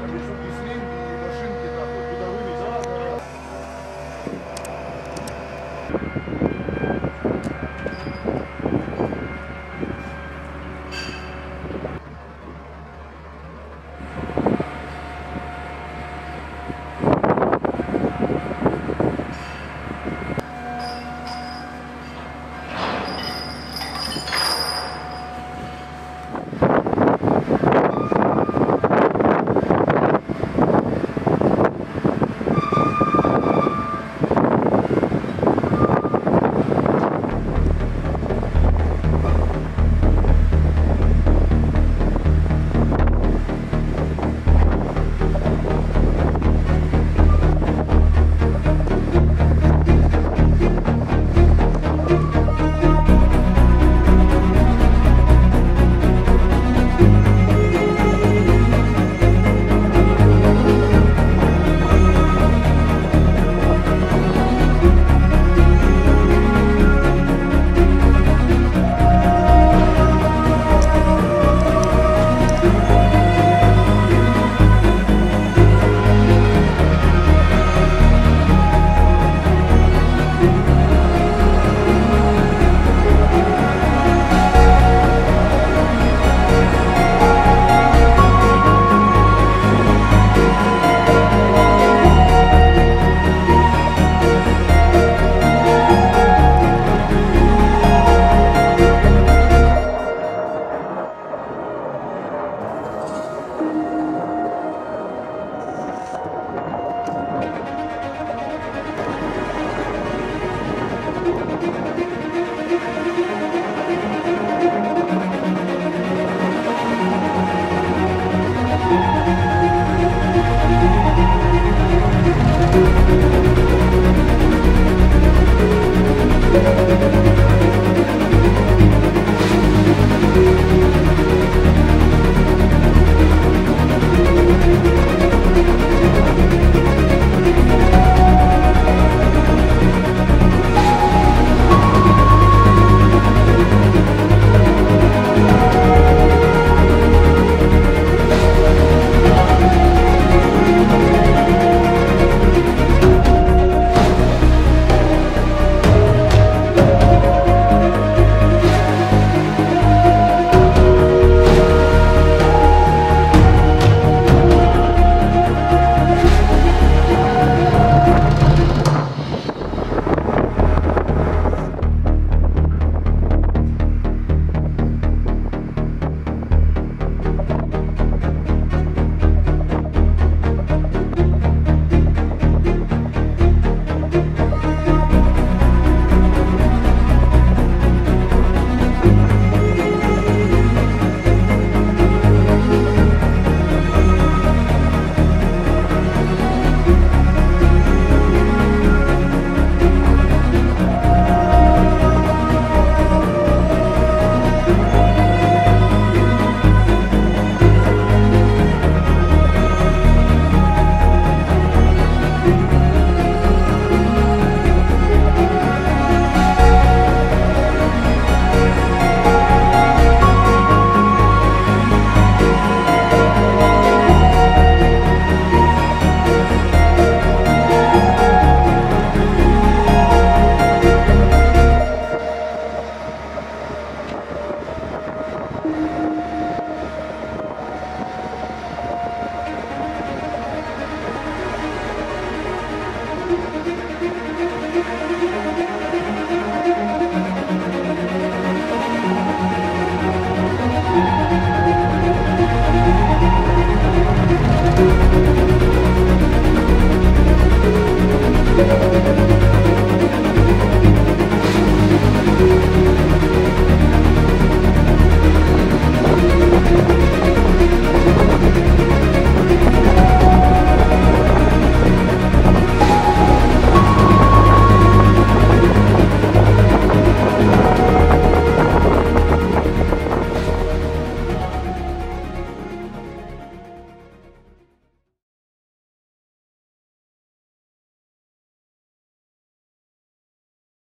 Damit schon die